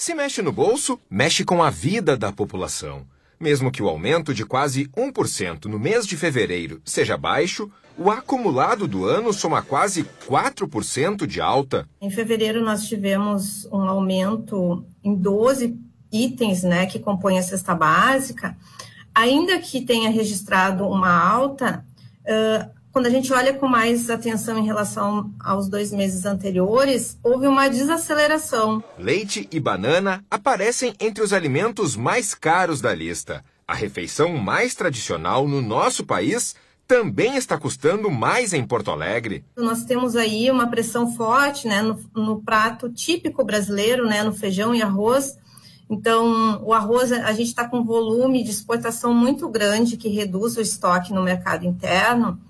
Se mexe no bolso, mexe com a vida da população. Mesmo que o aumento de quase 1% no mês de fevereiro seja baixo, o acumulado do ano soma quase 4% de alta. Em fevereiro, nós tivemos um aumento em 12 itens né, que compõem a cesta básica. Ainda que tenha registrado uma alta, quando a gente olha com mais atenção em relação aos dois meses anteriores, houve uma desaceleração. Leite e banana aparecem entre os alimentos mais caros da lista. A refeição mais tradicional no nosso país também está custando mais em Porto Alegre. Nós temos aí uma pressão forte né, no, no prato típico brasileiro, né, no feijão e arroz. Então, o arroz, a gente está com um volume de exportação muito grande que reduz o estoque no mercado interno.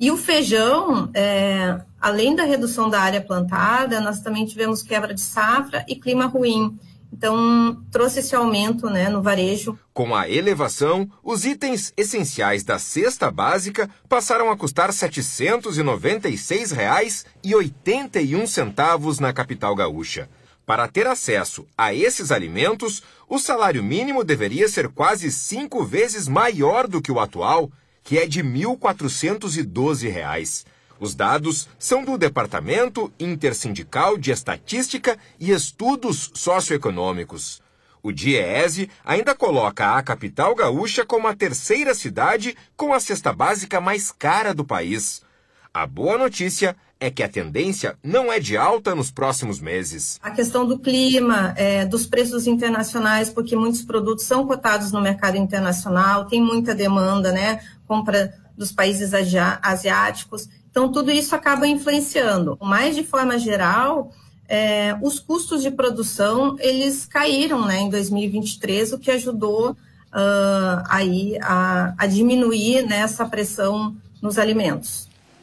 E o feijão, é, além da redução da área plantada, nós também tivemos quebra de safra e clima ruim. Então, trouxe esse aumento né, no varejo. Com a elevação, os itens essenciais da cesta básica passaram a custar R$ 796,81 na capital gaúcha. Para ter acesso a esses alimentos, o salário mínimo deveria ser quase cinco vezes maior do que o atual que é de R$ 1.412. Os dados são do Departamento Intersindical de Estatística e Estudos Socioeconômicos. O DIEESE ainda coloca a capital gaúcha como a terceira cidade com a cesta básica mais cara do país. A boa notícia é que a tendência não é de alta nos próximos meses. A questão do clima, é, dos preços internacionais, porque muitos produtos são cotados no mercado internacional, tem muita demanda, né? Compra dos países asiáticos. Então, tudo isso acaba influenciando. Mas, de forma geral, é, os custos de produção, eles caíram né, em 2023, o que ajudou uh, aí a, a diminuir né, essa pressão nos alimentos.